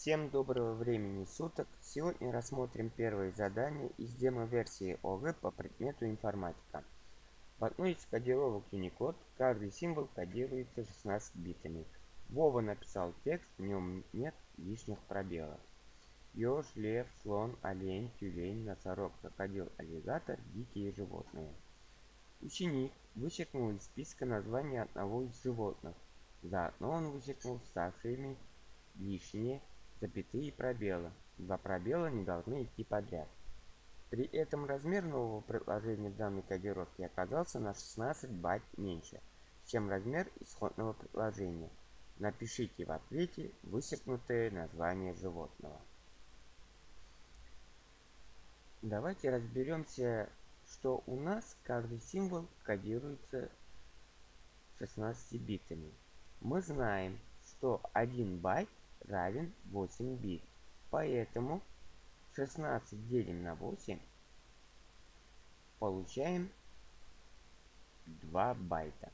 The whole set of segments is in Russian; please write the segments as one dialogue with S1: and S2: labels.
S1: Всем доброго времени суток! Сегодня рассмотрим первое задание из демо-версии ОГЭ по предмету информатика. В одной из кодировок Unicode каждый символ кодируется 16 битами. Вова написал текст, в нем нет лишних пробелов. Ёж, лев, слон, олень, тюлень, носорог, крокодил, аллигатор, дикие животные. Ученик вычеркнул из списка название одного из животных. Заодно он вычеркнул ставшими лишние запятые и пробелы. Два пробела не должны идти подряд. При этом размер нового предложения данной кодировки оказался на 16 байт меньше, чем размер исходного предложения. Напишите в ответе вычеркнутое название животного. Давайте разберемся, что у нас каждый символ кодируется 16 битами. Мы знаем, что 1 байт равен 8 бит. Поэтому 16 делим на 8, получаем 2 байта.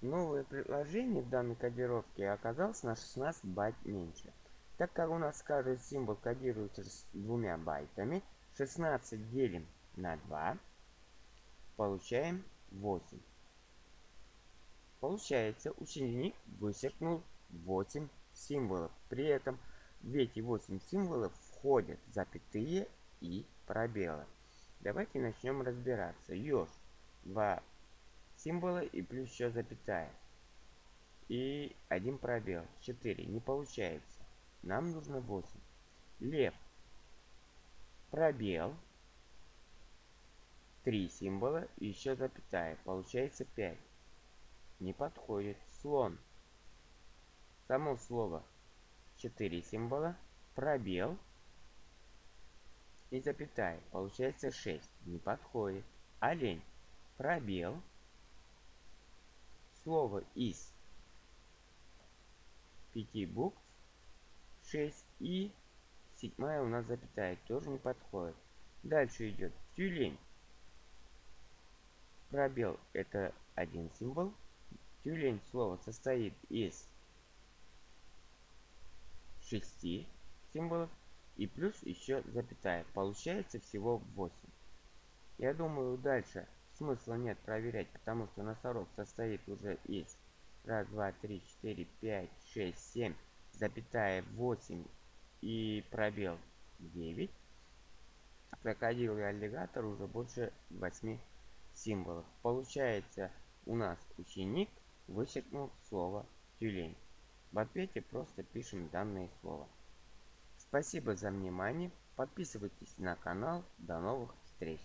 S1: Новое предложение в данной кодировке оказалось на 16 байт меньше. Так как у нас каждый символ кодируется двумя байтами, 16 делим на 2, получаем 8. Получается, ученик вычеркнул 8 символов. При этом в эти 8 символов входят запятые и пробелы. Давайте начнем разбираться. Ёж. Два символа и плюс еще запятая. И один пробел. 4. Не получается. Нам нужно 8. Лев. Пробел. Три символа и еще запятая. Получается 5 не подходит. Слон. Само слово. Четыре символа. Пробел. И запятая. Получается 6. Не подходит. Олень. Пробел. Слово из пяти букв. 6 и седьмая у нас запятая. Тоже не подходит. Дальше идет тюлень. Пробел это один символ. Тюлень слово состоит из шести символов и плюс еще запятая. Получается всего 8. Я думаю, дальше смысла нет проверять, потому что носорог состоит уже из 1, 2, 3, 4, 5, 6, 7, запятая 8 и пробел 9. Крокодил и аллигатор уже больше 8 символов. Получается у нас ученик вычеркнул слово тюлень. В ответе просто пишем данное слово. Спасибо за внимание. Подписывайтесь на канал. До новых встреч.